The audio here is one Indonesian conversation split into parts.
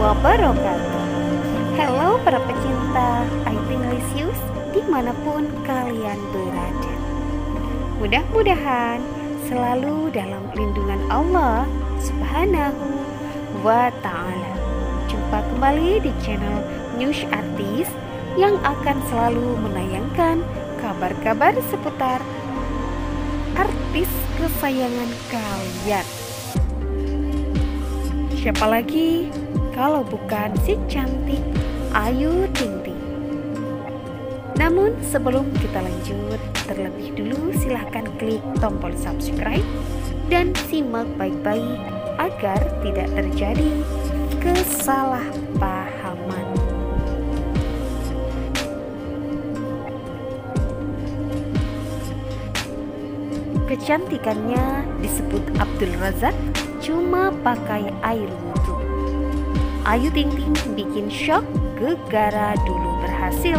wabarakatuh. Halo para pecinta Ayu Lisius di mana pun kalian berada. Mudah-mudahan selalu dalam lindungan Allah subhanahu wa ta'ala. Jumpa kembali di channel News Artis yang akan selalu menayangkan kabar-kabar seputar artis kesayangan kalian Siapa lagi kalau bukan si cantik Ayu Ting Ting? Namun sebelum kita lanjut, terlebih dulu silahkan klik tombol subscribe dan simak baik-baik agar tidak terjadi kesalahpahaman. Kecantikannya disebut Abdul Razak cuma pakai air wudhu. Ayu Ting Ting bikin shock gegara dulu berhasil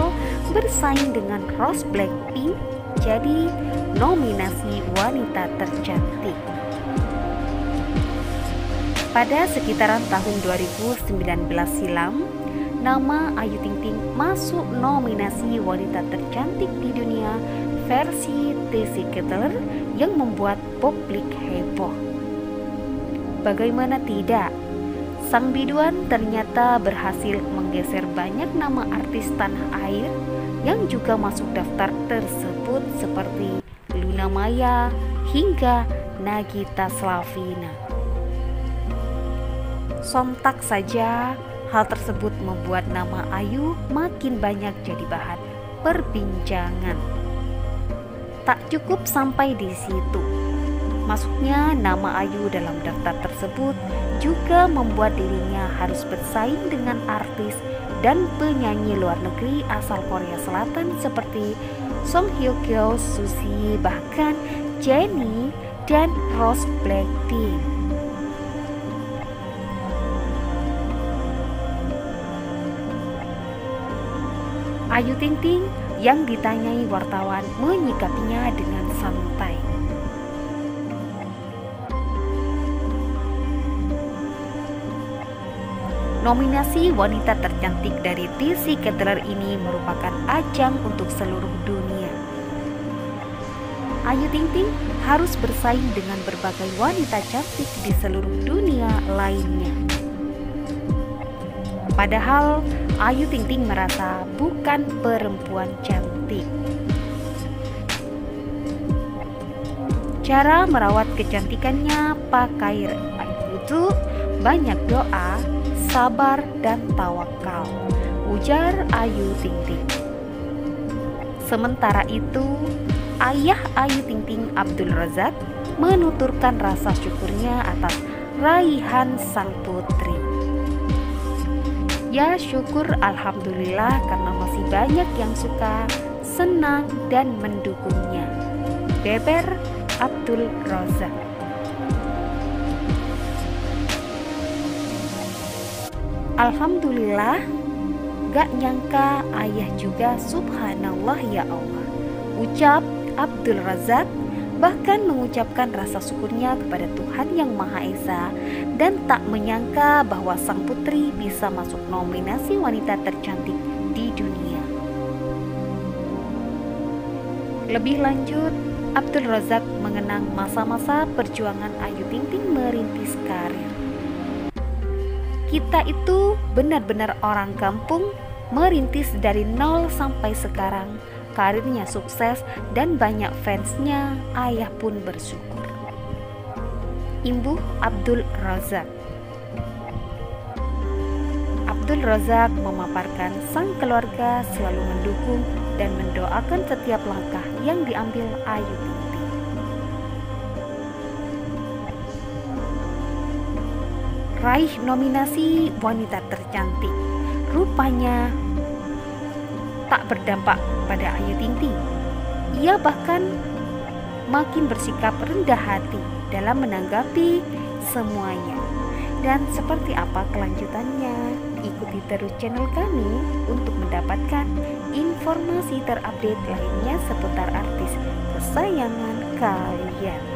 bersaing dengan Rose Blackpink jadi nominasi wanita tercantik. Pada sekitaran tahun 2019 silam, nama Ayu Ting Ting masuk nominasi wanita tercantik di dunia versi TC Keteler yang membuat publik heboh. Bagaimana tidak? Sang biduan ternyata berhasil menggeser banyak nama artis tanah air yang juga masuk daftar tersebut seperti Luna Maya hingga Nagita Slavina. Sontak saja hal tersebut membuat nama Ayu makin banyak jadi bahan perbincangan. Tak cukup sampai di situ Masuknya nama Ayu dalam daftar tersebut juga membuat dirinya harus bersaing dengan artis dan penyanyi luar negeri asal Korea Selatan seperti Song Hye Kyo, Suzy, bahkan Jennie dan Rose Blackpink. Ayu Ting Ting yang ditanyai wartawan menyikapinya dengan santai. Nominasi wanita tercantik dari TC Caterer ini merupakan ajang untuk seluruh dunia. Ayu Ting Ting harus bersaing dengan berbagai wanita cantik di seluruh dunia lainnya. Padahal Ayu Ting Ting merasa bukan perempuan cantik. Cara merawat kecantikannya pakai air wudhu, banyak doa, sabar dan tawakal, ujar Ayu Ting Ting. Sementara itu, ayah Ayu Ting Ting Abdul Razak menuturkan rasa syukurnya atas raihan sang putri. Ya syukur Alhamdulillah karena masih banyak yang suka, senang, dan mendukungnya. Beber Abdul Razak Alhamdulillah Gak nyangka ayah juga subhanallah ya Allah Ucap Abdul Razak bahkan mengucapkan rasa syukurnya kepada Tuhan Yang Maha Esa dan tak menyangka bahwa sang putri bisa masuk nominasi wanita tercantik di dunia. Lebih lanjut, Abdul Razak mengenang masa-masa perjuangan Ayu Ting Ting merintis karir. Kita itu benar-benar orang kampung merintis dari nol sampai sekarang. Karirnya sukses dan banyak fansnya, ayah pun bersyukur. Imbu Abdul Razak Abdul Razak memaparkan sang keluarga selalu mendukung dan mendoakan setiap langkah yang diambil Ayu raih nominasi wanita tercantik. Rupanya tak berdampak pada Ayu Ting Ting. Ia bahkan makin bersikap rendah hati dalam menanggapi semuanya. Dan seperti apa kelanjutannya? Ikuti terus channel kami untuk mendapatkan informasi terupdate lainnya seputar artis kesayangan kalian.